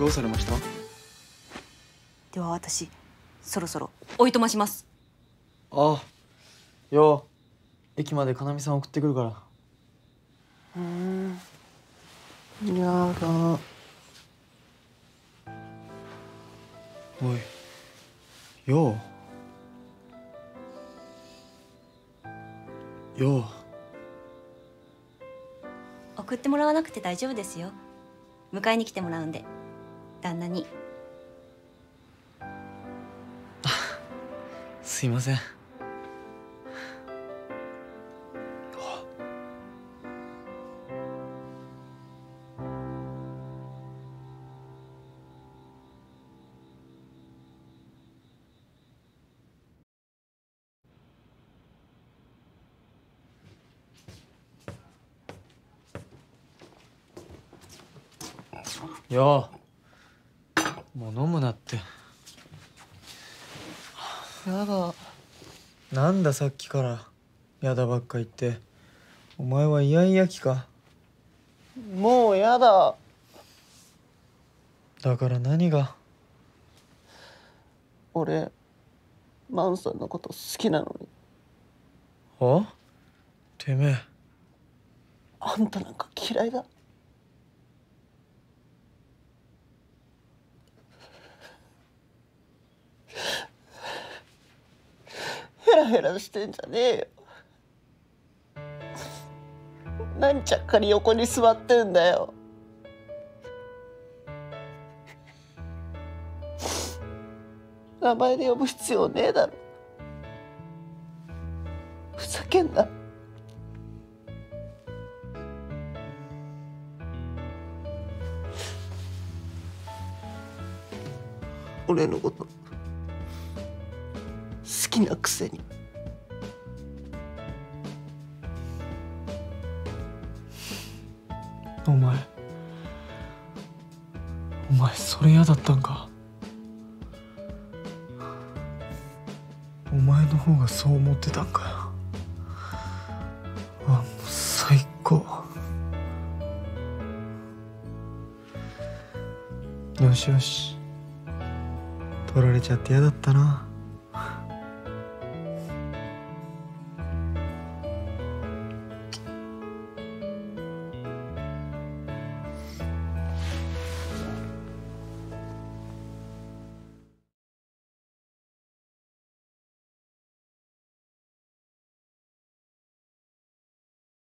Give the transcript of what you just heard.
どうされました？では私そろそろおいとまします。あよう駅までかなみさん送ってくるから。うん。やだ。おいよ。うよ。う送ってもらわなくて大丈夫ですよ。迎えに来てもらうんで旦那に。すいません。よう。もう飲むなって。やだ。なんださっきから。やだばっか言って。お前はイヤイヤ期か。もうやだ。だから何が？俺マンさんのこと好きなのに。あてめえ。あんたなんか嫌いだヘラしてんじゃねえよ。何ちゃっかり横に座ってんだよ。名前で呼ぶ必要ねえだろ。ふざけんな。俺のこと好きなくせに。お前お前それ嫌だったんか？お前の方がそう思ってたんか？よあもう最高。よしよし。取られちゃって嫌だったな。